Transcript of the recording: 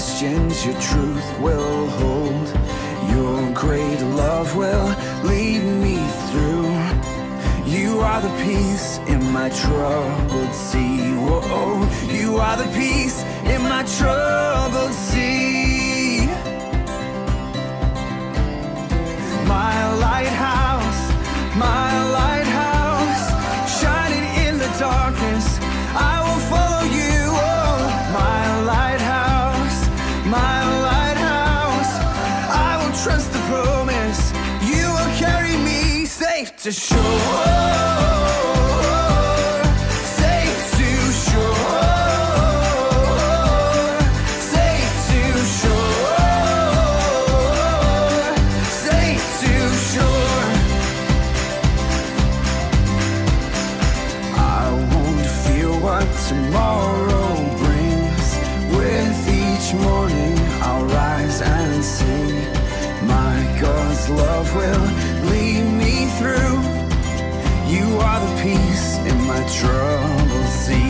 Questions, your truth will hold. Your great love will lead me through. You are the peace in my troubled sea. Whoa, you are the peace in my troubled sea. Fear what tomorrow brings. With each morning, I'll rise and sing. My God's love will. You are the peace in my troubled sea.